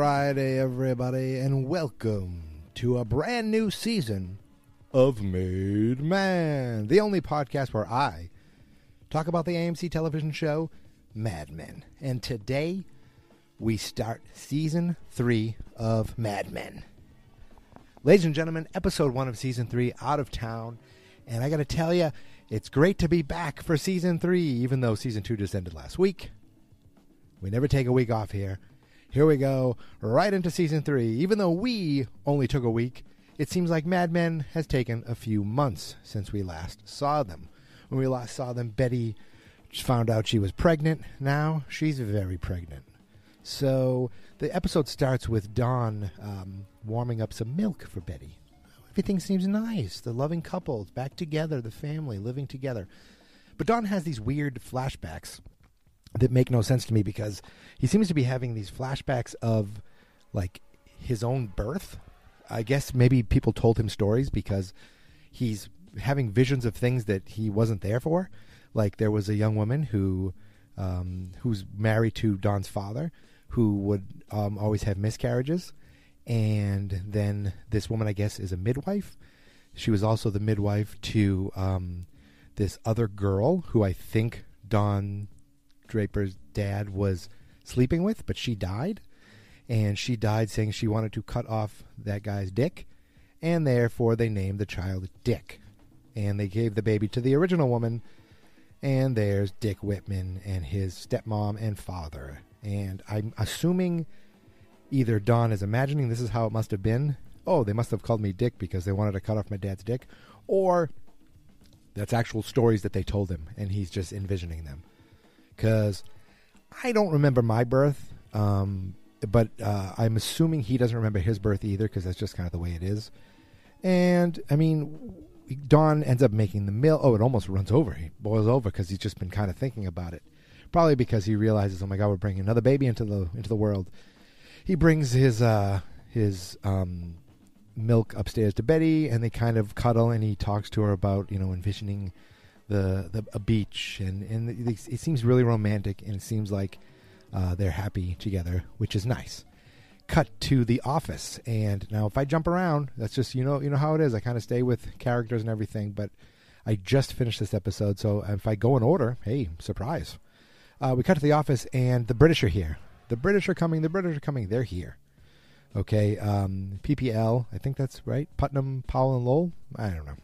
Friday, everybody, and welcome to a brand new season of Made Man, the only podcast where I talk about the AMC television show Mad Men. And today we start season three of Mad Men. Ladies and gentlemen, episode one of season three, Out of Town. And I got to tell you, it's great to be back for season three, even though season two just ended last week. We never take a week off here. Here we go, right into season three. Even though we only took a week, it seems like Mad Men has taken a few months since we last saw them. When we last saw them, Betty found out she was pregnant. Now she's very pregnant. So the episode starts with Don um, warming up some milk for Betty. Everything seems nice. The loving couple back together, the family living together. But Don has these weird flashbacks that make no sense to me because he seems to be having these flashbacks of like his own birth. I guess maybe people told him stories because he's having visions of things that he wasn't there for. Like there was a young woman who um, who's married to Don's father who would um, always have miscarriages, and then this woman, I guess, is a midwife. She was also the midwife to um, this other girl who I think Don Draper's dad was sleeping with, but she died. And she died saying she wanted to cut off that guy's dick, and therefore they named the child Dick. And they gave the baby to the original woman, and there's Dick Whitman and his stepmom and father. And I'm assuming either Don is imagining this is how it must have been. Oh, they must have called me Dick because they wanted to cut off my dad's dick. Or that's actual stories that they told him, and he's just envisioning them because I don't remember my birth, um, but uh, I'm assuming he doesn't remember his birth either because that's just kind of the way it is. And I mean, Don ends up making the meal. Oh, it almost runs over. He boils over because he's just been kind of thinking about it. Probably because he realizes, oh my God, we're bringing another baby into the into the world. He brings his uh, his um, milk upstairs to Betty, and they kind of cuddle, and he talks to her about you know envisioning the, the a beach, and and it, seems really romantic, and it seems like uh, they're happy together, which is nice. Cut to the office, and now if I jump around, that's just you know you know how it is. I kind of stay with characters and everything, but I just finished this episode, so if I go in order, hey, surprise! Uh, we cut to the office, and the British are here. The British are coming. The British are coming. They're here. Okay, um, PPL, I think that's right. Putnam, Powell, and Lowell. I don't know,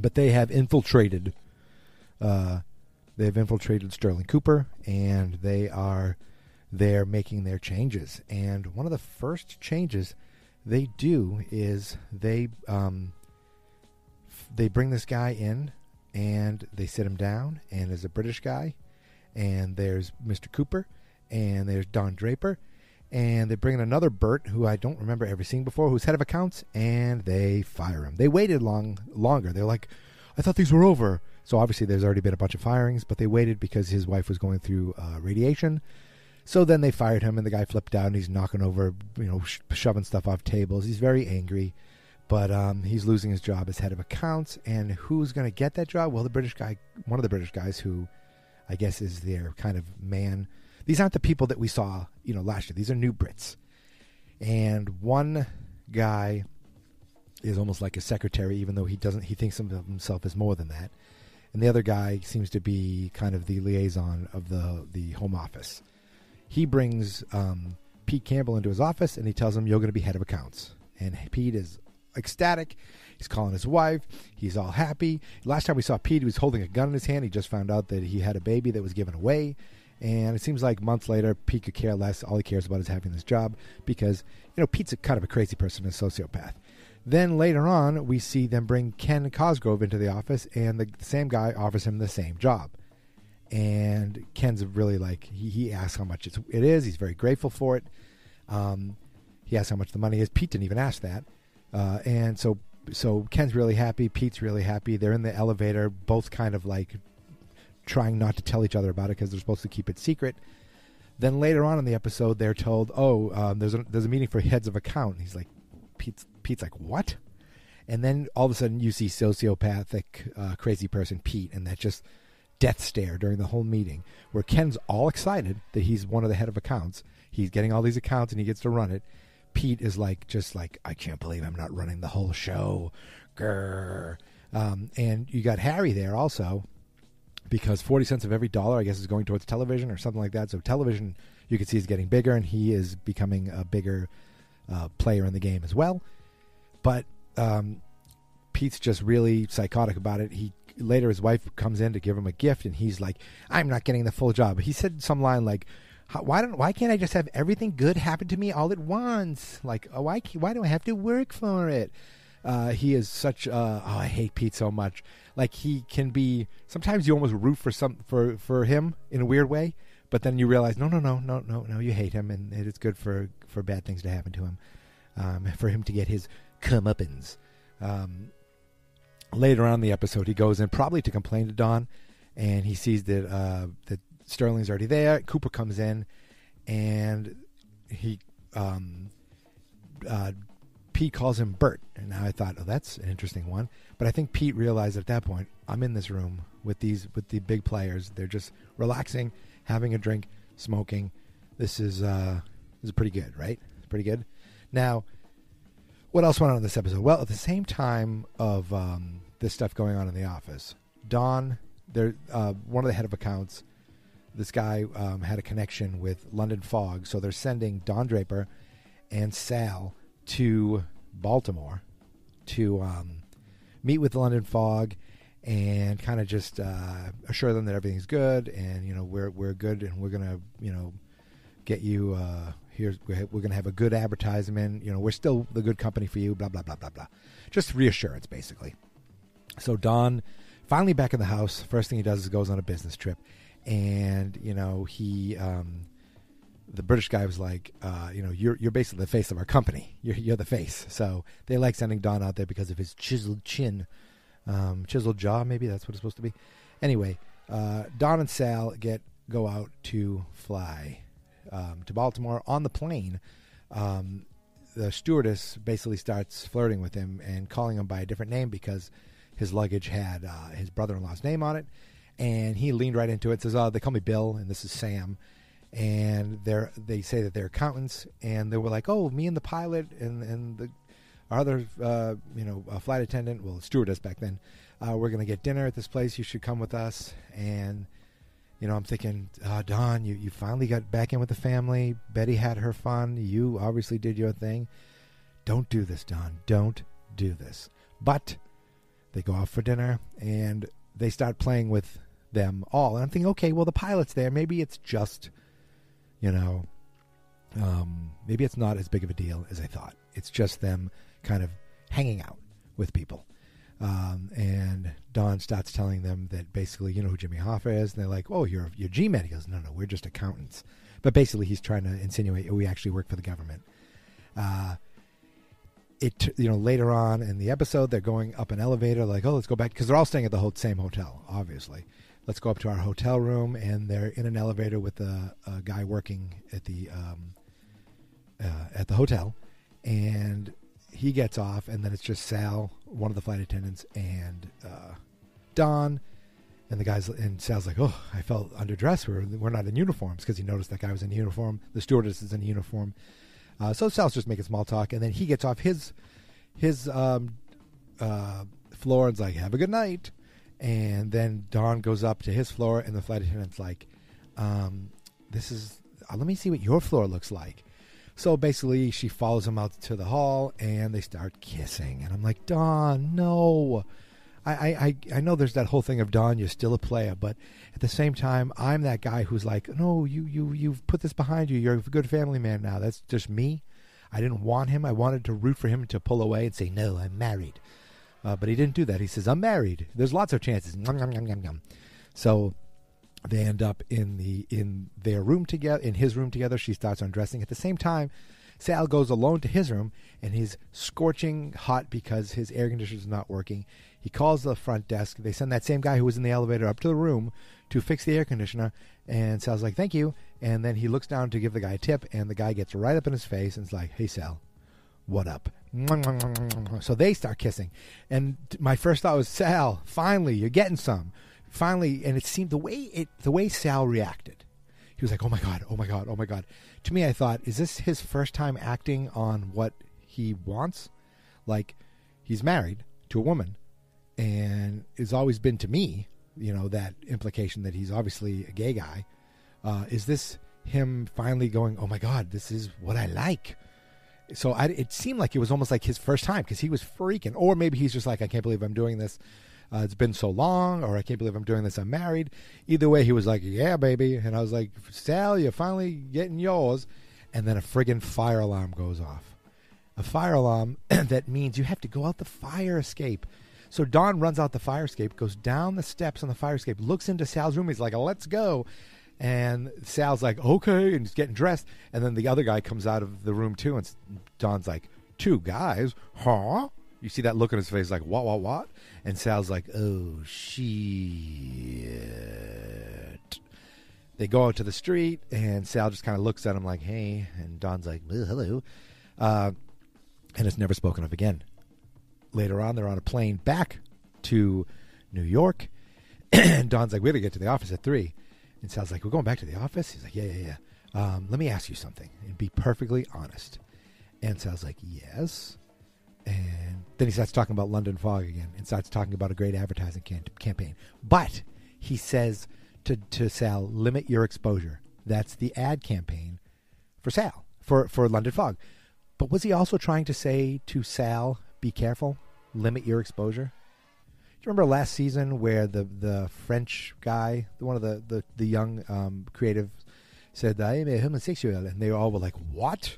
but they have infiltrated uh, they've infiltrated Sterling Cooper, and they are there making their changes. And one of the first changes they do is they um, f- they bring this guy in and they sit him down. And there's a British guy, and there's Mr. Cooper, and there's Don Draper, and they bring in another Bert who I don't remember ever seeing before, who's head of accounts, and they fire him. They waited long longer. They're like, I thought these were over. So obviously, there's already been a bunch of firings, but they waited because his wife was going through uh, radiation. So then they fired him, and the guy flipped out, and he's knocking over, you know, sh- shoving stuff off tables. He's very angry, but um, he's losing his job as head of accounts. And who's going to get that job? Well, the British guy, one of the British guys, who I guess is their kind of man. These aren't the people that we saw, you know, last year. These are new Brits, and one guy is almost like a secretary, even though he doesn't. He thinks of himself as more than that and the other guy seems to be kind of the liaison of the the home office. He brings um, Pete Campbell into his office and he tells him, "You're going to be head of accounts." And Pete is ecstatic. He's calling his wife. He's all happy. Last time we saw Pete, he was holding a gun in his hand. He just found out that he had a baby that was given away. And it seems like months later, Pete could care less. All he cares about is having this job because, you know, Pete's a kind of a crazy person, a sociopath. Then later on, we see them bring Ken Cosgrove into the office, and the same guy offers him the same job. And Ken's really like he, he asks how much it's, it is. He's very grateful for it. Um, he asks how much the money is. Pete didn't even ask that, uh, and so so Ken's really happy. Pete's really happy. They're in the elevator, both kind of like trying not to tell each other about it because they're supposed to keep it secret. Then later on in the episode, they're told, "Oh, um, there's a there's a meeting for heads of account." He's like, Pete's Pete's like, what? And then all of a sudden you see sociopathic, uh, crazy person Pete, and that just death stare during the whole meeting where Ken's all excited that he's one of the head of accounts. He's getting all these accounts and he gets to run it. Pete is like, just like, I can't believe I'm not running the whole show. Grr. Um, and you got Harry there also because 40 cents of every dollar, I guess, is going towards television or something like that. So television, you can see, is getting bigger and he is becoming a bigger uh, player in the game as well. But um, Pete's just really psychotic about it. He later his wife comes in to give him a gift, and he's like, "I'm not getting the full job." He said some line like, "Why don't Why can't I just have everything good happen to me all at once? Like, oh, why Why do I have to work for it?" Uh, he is such. Uh, oh, I hate Pete so much. Like he can be. Sometimes you almost root for some for for him in a weird way, but then you realize, no, no, no, no, no, no. You hate him, and it is good for for bad things to happen to him, um, for him to get his comeuppance. Um, later on in the episode, he goes in probably to complain to Don, and he sees that uh, that Sterling's already there. Cooper comes in, and he um, uh, Pete calls him Bert, and now I thought, oh, that's an interesting one. But I think Pete realized at that point, I'm in this room with these with the big players. They're just relaxing, having a drink, smoking. This is uh, this is pretty good, right? Pretty good. Now, what else went on in this episode? Well, at the same time of um, this stuff going on in the office, Don, there, uh, one of the head of accounts, this guy um, had a connection with London Fog, so they're sending Don Draper and Sal to Baltimore to um, meet with London Fog and kind of just uh, assure them that everything's good and you know we're we're good and we're gonna you know get you uh, here's we're, we're gonna have a good advertisement you know we're still the good company for you blah blah blah blah blah just reassurance basically so Don finally back in the house first thing he does is goes on a business trip and you know he um, the British guy was like, uh, you know, you're you're basically the face of our company. You're you're the face. So they like sending Don out there because of his chiseled chin, um, chiseled jaw. Maybe that's what it's supposed to be. Anyway, uh, Don and Sal get go out to fly um, to Baltimore on the plane. Um, the stewardess basically starts flirting with him and calling him by a different name because his luggage had uh, his brother-in-law's name on it, and he leaned right into it. Says, "Oh, they call me Bill, and this is Sam." and they're they say that they're accountants, and they were like, "Oh, me and the pilot and and the other uh, you know flight attendant, well, stewardess back then, uh, we're going to get dinner at this place. You should come with us." And you know, I'm thinking, uh, Don, you you finally got back in with the family. Betty had her fun. You obviously did your thing. Don't do this, Don. Don't do this. But they go out for dinner and they start playing with them all. And I'm thinking, okay, well, the pilot's there. Maybe it's just you know, um, maybe it's not as big of a deal as I thought. It's just them kind of hanging out with people. Um, and Don starts telling them that basically, you know who Jimmy Hoffa is, and they're like, "Oh, you're you're G-men." He goes, "No, no, we're just accountants." But basically, he's trying to insinuate we actually work for the government. Uh, it you know later on in the episode, they're going up an elevator, like, "Oh, let's go back," because they're all staying at the same hotel, obviously let's go up to our hotel room, and they're in an elevator with a, a guy working at the um, uh, at the hotel, and he gets off, and then it's just Sal, one of the flight attendants, and uh, Don, and the guys and Sal's like, "Oh, I felt underdressed. We're we're not in uniforms because he noticed that guy was in uniform. The stewardess is in uniform." Uh, so Sal's just making small talk, and then he gets off his his um, uh, floor and's like, "Have a good night." And then Don goes up to his floor, and the flight attendant's like, um, "This is. Uh, let me see what your floor looks like." So basically, she follows him out to the hall, and they start kissing. And I'm like, Don, no. I, I, I know there's that whole thing of Don, you're still a player, but at the same time, I'm that guy who's like, no, you you you've put this behind you. You're a good family man now. That's just me. I didn't want him. I wanted to root for him to pull away and say, no, I'm married. Uh, but he didn't do that. He says, I'm married. There's lots of chances. So they end up in the in their room together, in his room together. She starts undressing. At the same time, Sal goes alone to his room, and he's scorching hot because his air conditioner is not working. He calls the front desk. They send that same guy who was in the elevator up to the room to fix the air conditioner. And Sal's like, "Thank you." And then he looks down to give the guy a tip, and the guy gets right up in his face and is like, "Hey, Sal, what up?" So they start kissing. And my first thought was, Sal, finally, you're getting some. Finally, and it seemed the way it the way Sal reacted, he was like, "Oh my god, oh my god, oh my god." To me, I thought, is this his first time acting on what he wants? Like, he's married to a woman, and it's always been to me, you know, that implication that he's obviously a gay guy. Uh, is this him finally going, "Oh my god, this is what I like"? So I, it seemed like it was almost like his first time because he was freaking, or maybe he's just like, "I can't believe I'm doing this." Uh, it's been so long, or I can't believe I'm doing this. I'm married. Either way, he was like, "Yeah, baby," and I was like, "Sal, you're finally getting yours." And then a friggin' fire alarm goes off. A fire alarm that means you have to go out the fire escape. So Don runs out the fire escape, goes down the steps on the fire escape, looks into Sal's room. He's like, "Let's go." And Sal's like, "Okay," and he's getting dressed. And then the other guy comes out of the room too, and Don's like, two guys, huh?" You see that look on his face, like, "What? What? What?" And Sal's like, oh, shit. They go out to the street, and Sal just kind of looks at him like, hey. And Don's like, hello. Uh, and it's never spoken of again. Later on, they're on a plane back to New York. and Don's like, we gotta get to the office at 3. And Sal's like, we're going back to the office? He's like, yeah, yeah, yeah. Um, let me ask you something and be perfectly honest. And Sal's like, yes. And then he starts talking about London Fog again and starts talking about a great advertising can- campaign. But he says to, to Sal, limit your exposure. That's the ad campaign for Sal, for, for London Fog. But was he also trying to say to Sal, be careful, limit your exposure? Do you remember last season where the, the French guy, one of the, the, the young um, creative, said, I am a homosexual? And they all were like, what?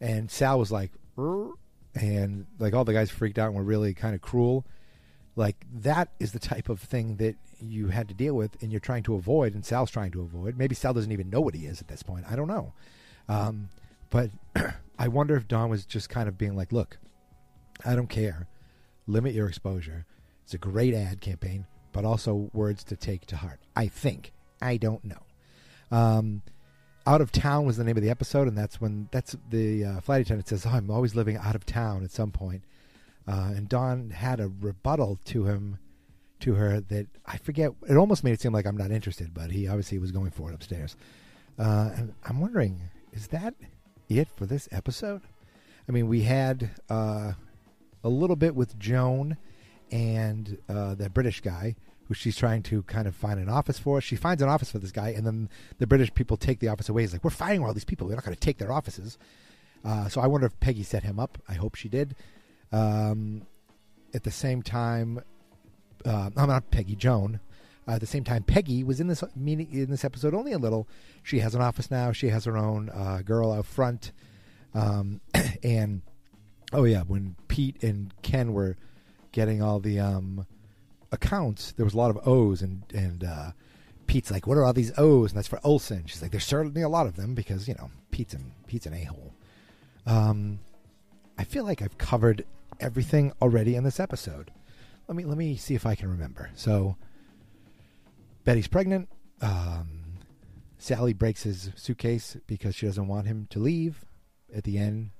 And Sal was like, and like all the guys freaked out and were really kind of cruel. Like that is the type of thing that you had to deal with and you're trying to avoid, and Sal's trying to avoid. Maybe Sal doesn't even know what he is at this point. I don't know. Um, but I wonder if Don was just kind of being like, look, I don't care. Limit your exposure. It's a great ad campaign, but also words to take to heart. I think. I don't know. Um, out of town was the name of the episode, and that's when that's the uh, flight attendant says, "Oh, I'm always living out of town." At some point, uh, and Don had a rebuttal to him, to her that I forget. It almost made it seem like I'm not interested, but he obviously was going for it upstairs. Uh, and I'm wondering, is that it for this episode? I mean, we had uh, a little bit with Joan and uh, the British guy who she's trying to kind of find an office for. She finds an office for this guy, and then the British people take the office away. He's like, we're firing all these people. We're not going to take their offices. Uh, so I wonder if Peggy set him up. I hope she did. Um, at the same time, uh, I'm not Peggy Joan. Uh, at the same time, Peggy was in this meeting in this episode only a little. She has an office now. She has her own uh, girl out front. Um, and oh yeah, when Pete and Ken were getting all the um, accounts, there was a lot of O's, and and uh, Pete's like, "What are all these O's?" And that's for Olson. She's like, "There's certainly a lot of them because you know Pete's an Pete's an a hole." Um, I feel like I've covered everything already in this episode. Let me let me see if I can remember. So, Betty's pregnant. Um, Sally breaks his suitcase because she doesn't want him to leave. At the end,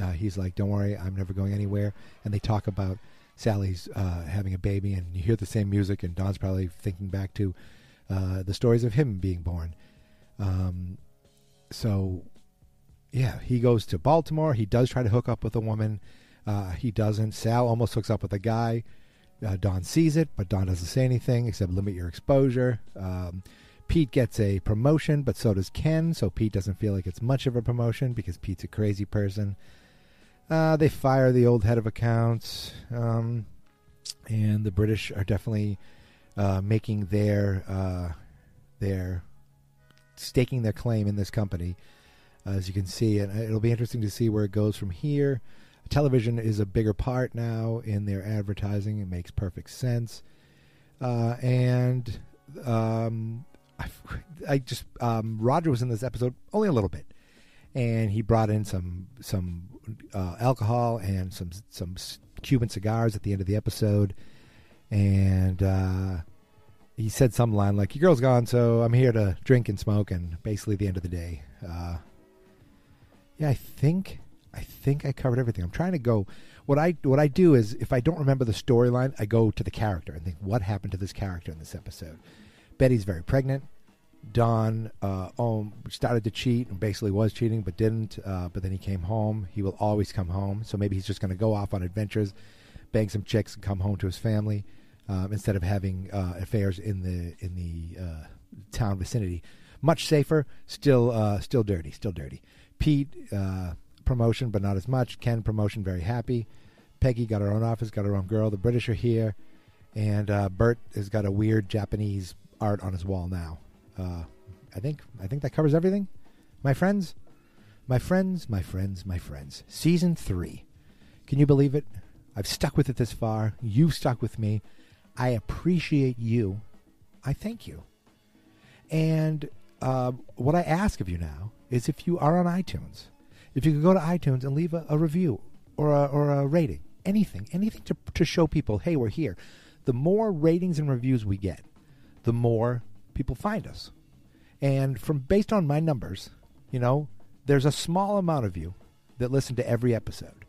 uh, he's like, "Don't worry, I'm never going anywhere." And they talk about Sally's uh, having a baby, and you hear the same music, and Don's probably thinking back to uh, the stories of him being born. Um, so, yeah, he goes to Baltimore. He does try to hook up with a woman. Uh, he doesn't. Sal almost hooks up with a guy. Uh, Don sees it, but Don doesn't say anything except limit your exposure. Um, Pete gets a promotion, but so does Ken. So Pete doesn't feel like it's much of a promotion because Pete's a crazy person. Uh, they fire the old head of accounts, um, and the British are definitely uh, making their uh, their staking their claim in this company, as you can see, and it'll be interesting to see where it goes from here. Television is a bigger part now in their advertising. It makes perfect sense, uh, and um, I, I just um, Roger was in this episode only a little bit and he brought in some some uh, alcohol and some some Cuban cigars at the end of the episode, and uh, he said some line like "Your girl's gone, so I'm here to drink and smoke," and basically the end of the day. Uh, yeah, I think I think I covered everything. I'm trying to go. What I what I do is if I don't remember the storyline, I go to the character and think what happened to this character in this episode. Betty's very pregnant. Don uh, oh, started to cheat and basically was cheating, but didn't. Uh, but then he came home. He will always come home. So maybe he's just going to go off on adventures, bang some chicks, and come home to his family um, instead of having uh, affairs in the in the uh, town vicinity. Much safer. Still, uh, still dirty. Still dirty. Pete uh, promotion, but not as much. Ken promotion, very happy. Peggy got her own office, got her own girl. The British are here, and Bert has got a weird Japanese art on his wall now. Uh, I think I think that covers everything. My friends, my friends, my friends, my friends. Season three. Can you believe it? I've stuck with it this far. You've stuck with me. I appreciate you. I thank you. And uh, what I ask of you now is if you are on iTunes, if you could go to iTunes and leave a, a review or a, or a rating, anything, anything to, to show people, hey, we're here. The more ratings and reviews we get, the more people find us. And from based on my numbers, you know, there's a small amount of you that listen to every episode.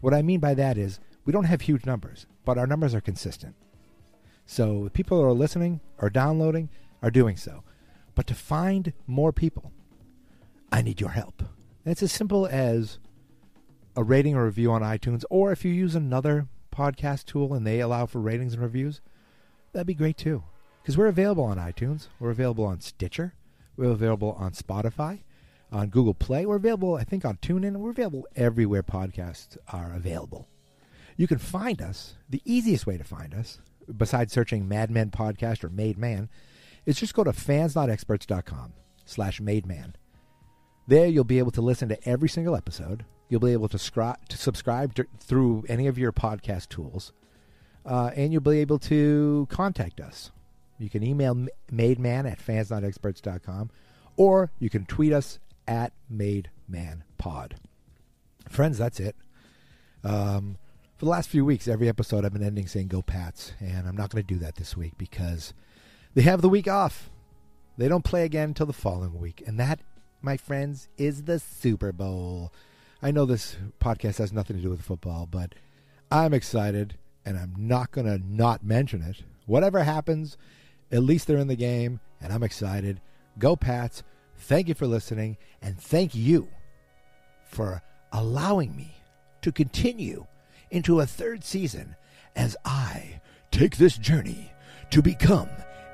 What I mean by that is we don't have huge numbers, but our numbers are consistent. So the people who are listening or downloading are doing so. But to find more people, I need your help. And it's as simple as a rating or review on iTunes, or if you use another podcast tool and they allow for ratings and reviews, that'd be great too because we're available on iTunes, we're available on Stitcher, we're available on Spotify, on Google Play, we're available, I think, on TuneIn, we're available everywhere podcasts are available. You can find us. The easiest way to find us, besides searching Mad Men Podcast or Made Man, is just go to fansnotexperts.com slash made man. There you'll be able to listen to every single episode. You'll be able to, scri- to subscribe to, through any of your podcast tools. Uh, and you'll be able to contact us. You can email mademan at fansnotexperts.com or you can tweet us at mademanpod. Friends, that's it. Um, for the last few weeks, every episode I've been ending saying go Pats, and I'm not going to do that this week because they have the week off. They don't play again until the following week, and that, my friends, is the Super Bowl. I know this podcast has nothing to do with football, but I'm excited, and I'm not going to not mention it. Whatever happens, at least they're in the game, and I'm excited. Go, Pats. Thank you for listening, and thank you for allowing me to continue into a third season as I take this journey to become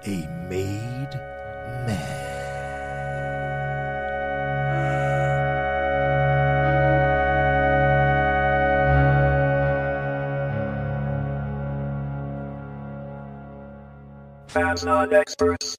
a made man. Fans not experts.